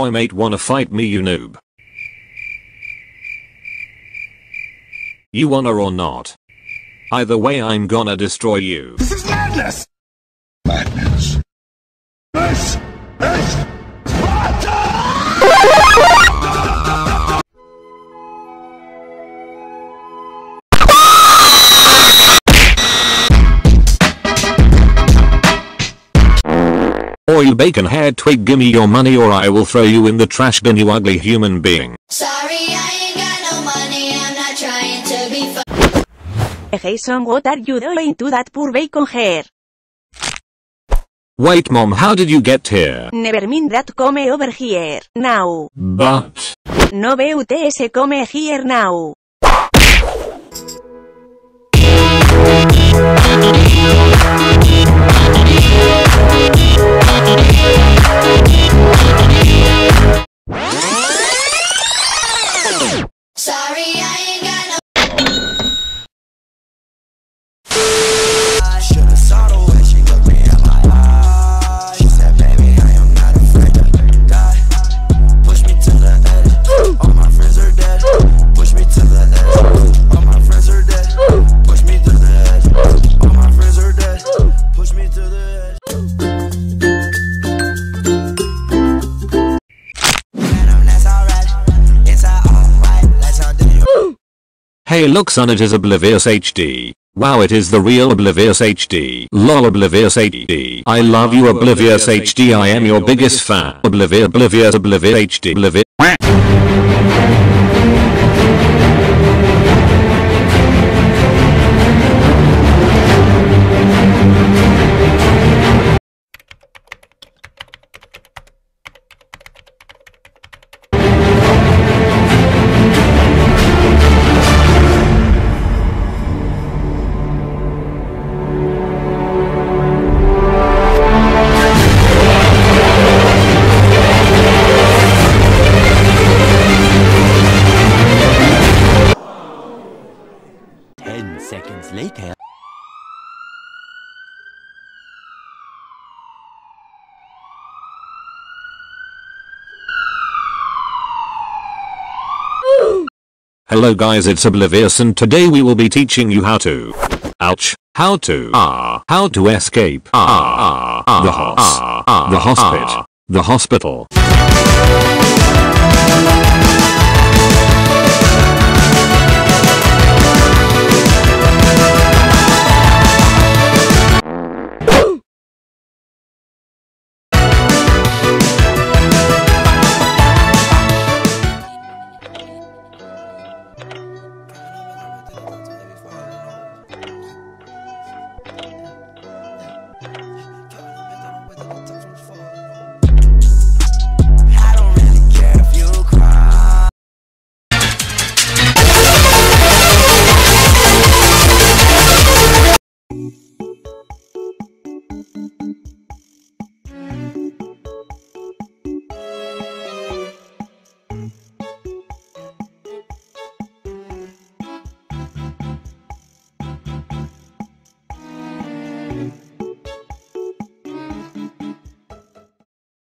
Oi mate wanna fight me you noob? You wanna or not? Either way I'm gonna destroy you. This is madness! Or you bacon haired twig gimme your money or I will throw you in the trash bin you ugly human being. Sorry, I ain't got no money, I'm not trying to be funny. Jason what are you doing to that poor bacon hair? Wait mom how did you get here? Never mind that come over here, now. But... No BUTS come here now. Hey look son it is Oblivious HD. Wow it is the real Oblivious HD. Lol Oblivious HD. I love you Oblivious HD I am your biggest fan. Oblivious Oblivious Oblivious HD Oblivious. Later. Hello guys it's Oblivious and today we will be teaching you how to. Ouch. How to. Ah. How to escape. Ah. Ah. The hos. Ah. The hospital. The hospital.